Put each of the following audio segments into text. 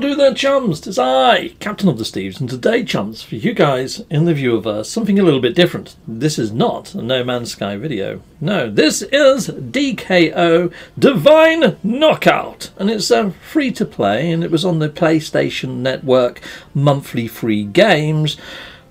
Do the chums? Tis I, Captain of the Steves, and today, chums, for you guys in the viewerverse, something a little bit different. This is not a No Man's Sky video. No, this is DKO Divine Knockout, and it's uh, free to play, and it was on the PlayStation Network monthly free games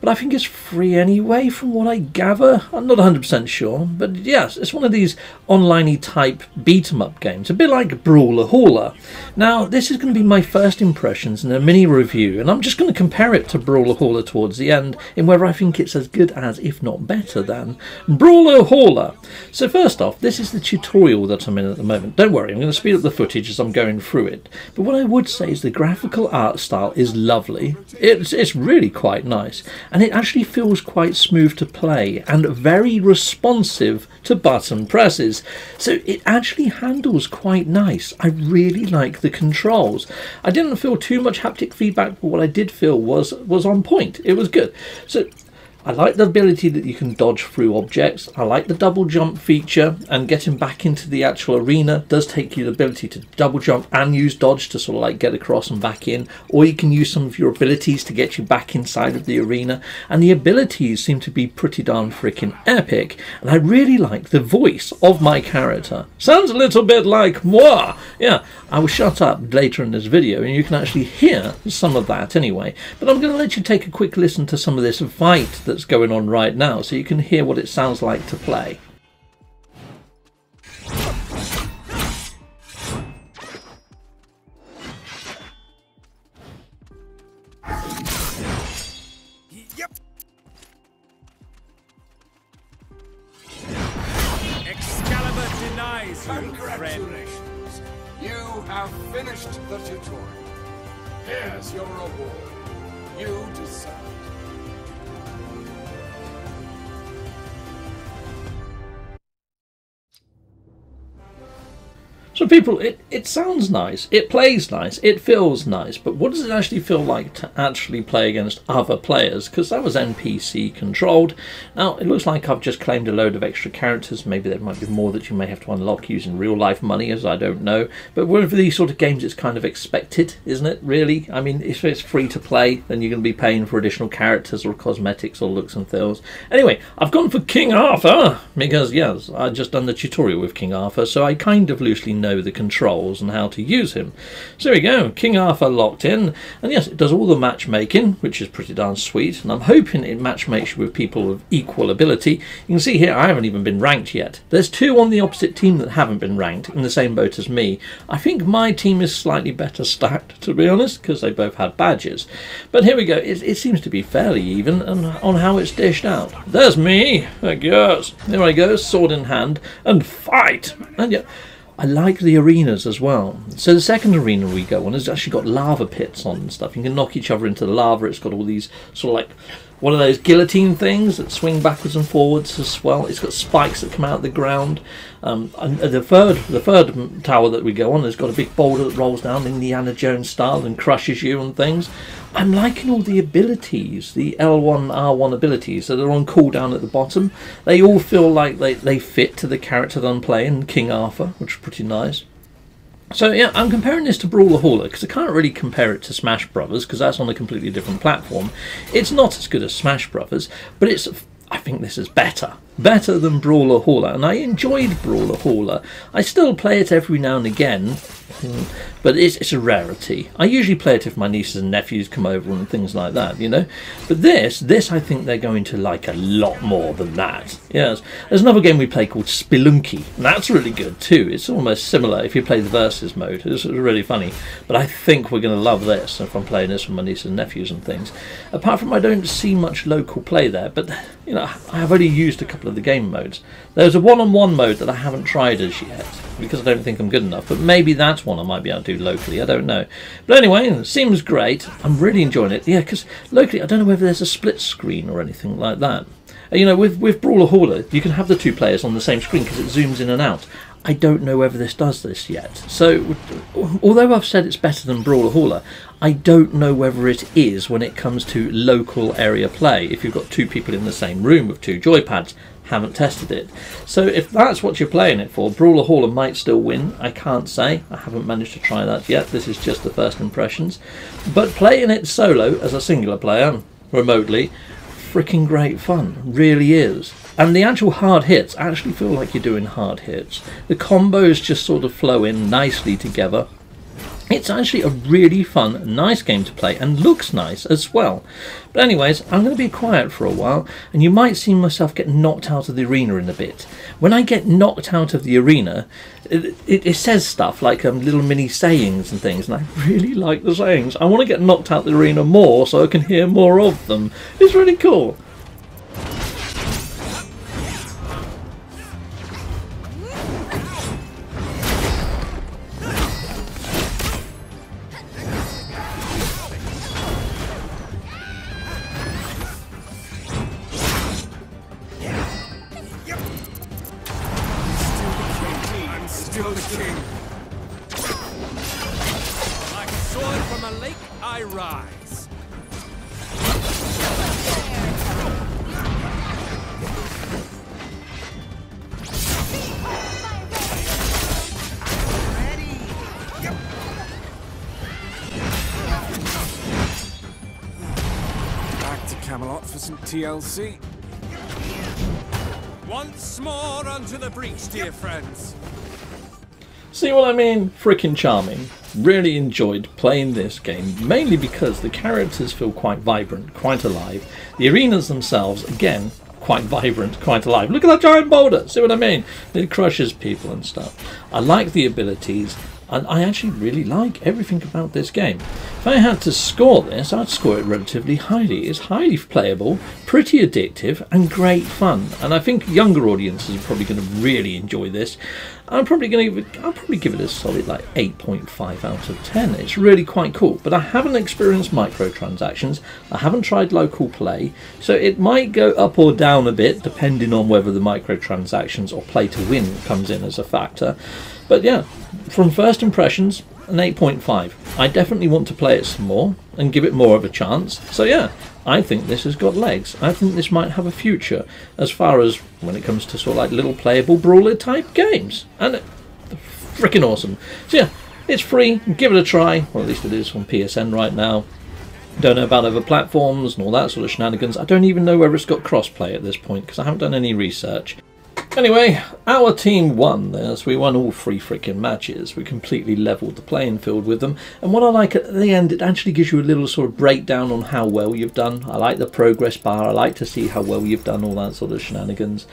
but I think it's free anyway, from what I gather. I'm not 100% sure, but yes, it's one of these online type beat 'em up games, a bit like Brawlhalla. Now, this is going to be my first impressions in a mini review, and I'm just going to compare it to Brawlhalla towards the end, in whether I think it's as good as, if not better than, Brawlhalla. So, first off, this is the tutorial that I'm in at the moment. Don't worry, I'm going to speed up the footage as I'm going through it. But what I would say is the graphical art style is lovely. It's, it's really quite nice and it actually feels quite smooth to play and very responsive to button presses. So it actually handles quite nice. I really like the controls. I didn't feel too much haptic feedback, but what I did feel was was on point. It was good. So I like the ability that you can dodge through objects. I like the double jump feature and getting back into the actual arena does take you the ability to double jump and use dodge to sort of like get across and back in. Or you can use some of your abilities to get you back inside of the arena. And the abilities seem to be pretty darn freaking epic. And I really like the voice of my character. Sounds a little bit like moi. Yeah, I will shut up later in this video and you can actually hear some of that anyway. But I'm going to let you take a quick listen to some of this fight that that's going on right now so you can hear what it sounds like to play. Yep. Excalibur denies you, friend. You have finished the tutorial. Here's your reward. You deserve it. So people, it, it sounds nice, it plays nice, it feels nice, but what does it actually feel like to actually play against other players? Because that was NPC controlled. Now, it looks like I've just claimed a load of extra characters. Maybe there might be more that you may have to unlock using real life money, as I don't know. But with these sort of games, it's kind of expected, isn't it, really? I mean, if it's free to play, then you're going to be paying for additional characters or cosmetics or looks and feels. Anyway, I've gone for King Arthur, because, yes, I've just done the tutorial with King Arthur, so I kind of loosely know the controls and how to use him. So here we go, King Arthur locked in, and yes, it does all the matchmaking, which is pretty darn sweet, and I'm hoping it matchmakes with people of equal ability. You can see here I haven't even been ranked yet. There's two on the opposite team that haven't been ranked, in the same boat as me. I think my team is slightly better stacked, to be honest, because they both had badges. But here we go, it, it seems to be fairly even on, on how it's dished out. There's me, I guess. There I go, sword in hand, and fight! And yeah, I like the arenas as well. So the second arena we go on has actually got lava pits on and stuff. You can knock each other into the lava. It's got all these sort of like one of those guillotine things that swing backwards and forwards as well. It's got spikes that come out of the ground. Um, and the third, the third tower that we go on has got a big boulder that rolls down in Indiana Jones style and crushes you and things. I'm liking all the abilities, the L1, R1 abilities that are on cooldown at the bottom. They all feel like they, they fit to the character that I'm playing, King Arthur, which is pretty nice. So yeah, I'm comparing this to Brawlhalla because I can't really compare it to Smash Brothers because that's on a completely different platform. It's not as good as Smash Brothers, but it's I think this is better better than Brawlhalla, and I enjoyed Brawlhalla. I still play it every now and again, hmm, but it's, it's a rarity. I usually play it if my nieces and nephews come over and things like that, you know. But this, this I think they're going to like a lot more than that. Yes, there's another game we play called Spelunky, and that's really good too. It's almost similar if you play the versus mode. It's really funny, but I think we're going to love this if I'm playing this with my nieces and nephews and things. Apart from I don't see much local play there, but you know I have only used a couple couple of the game modes. There's a one-on-one mode that I haven't tried as yet because I don't think I'm good enough, but maybe that's one I might be able to do locally. I don't know. But anyway, it seems great. I'm really enjoying it. Yeah, because locally I don't know whether there's a split screen or anything like that. Uh, you know, with with Brawlhalla, you can have the two players on the same screen because it zooms in and out. I don't know whether this does this yet. So, although I've said it's better than Brawlhalla, I don't know whether it is when it comes to local area play. If you've got two people in the same room with two joypads, haven't tested it. So if that's what you're playing it for, Brawlhalla might still win. I can't say. I haven't managed to try that yet. This is just the first impressions. But playing it solo as a singular player, remotely, freaking great fun. Really is. And the actual hard hits actually feel like you're doing hard hits. The combos just sort of flow in nicely together. It's actually a really fun, nice game to play and looks nice as well. But anyways, I'm going to be quiet for a while and you might see myself get knocked out of the arena in a bit. When I get knocked out of the arena, it, it, it says stuff like um, little mini sayings and things and I really like the sayings. I want to get knocked out of the arena more so I can hear more of them. It's really cool. A lake, I rise. Back to Camelot for some TLC. Once more unto the breach, dear friends. See what I mean? Freaking charming. Really enjoyed playing this game, mainly because the characters feel quite vibrant, quite alive. The arenas themselves, again, quite vibrant, quite alive. Look at that giant boulder! See what I mean? It crushes people and stuff. I like the abilities, and I actually really like everything about this game. If I had to score this, I'd score it relatively highly. It's highly playable, pretty addictive, and great fun. And I think younger audiences are probably going to really enjoy this. I'm probably going to give it, I'll probably give it a solid like 8.5 out of 10. It's really quite cool, but I haven't experienced microtransactions. I haven't tried local play, so it might go up or down a bit depending on whether the microtransactions or play to win comes in as a factor. But yeah, from first impressions, an 8.5. I definitely want to play it some more and give it more of a chance. So yeah, I think this has got legs. I think this might have a future as far as when it comes to sort of like little playable brawler type games. And it's freaking awesome. So yeah, it's free. Give it a try. Well, at least it is on PSN right now. Don't know about other platforms and all that sort of shenanigans. I don't even know whether it's got crossplay at this point because I haven't done any research. Anyway, our team won this. We won all three freaking matches. We completely leveled the playing field with them. And what I like at the end, it actually gives you a little sort of breakdown on how well you've done. I like the progress bar. I like to see how well you've done, all that sort of shenanigans.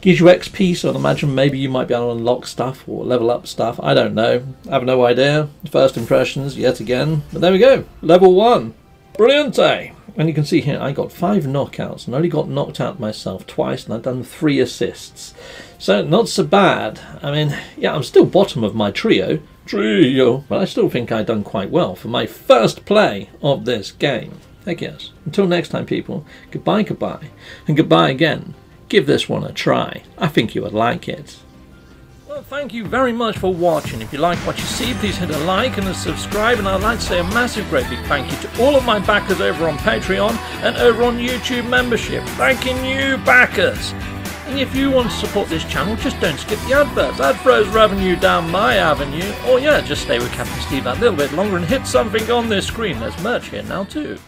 Gives you XP, so I'd imagine maybe you might be able to unlock stuff or level up stuff. I don't know. I have no idea. First impressions, yet again. But there we go. Level 1. Brilliante! And you can see here I got five knockouts and only got knocked out myself twice and I've done three assists. So not so bad. I mean, yeah, I'm still bottom of my trio. Trio! But I still think I've done quite well for my first play of this game. Heck yes. Until next time, people, goodbye, goodbye, and goodbye again. Give this one a try. I think you would like it. Well, thank you very much for watching. If you like what you see, please hit a like and a subscribe. And I'd like to say a massive, great big thank you to all of my backers over on Patreon and over on YouTube membership. Thanking you, backers. And if you want to support this channel, just don't skip the adverts. That throws revenue down my avenue. Or yeah, just stay with Captain Steve that little bit longer and hit something on this screen. There's merch here now too.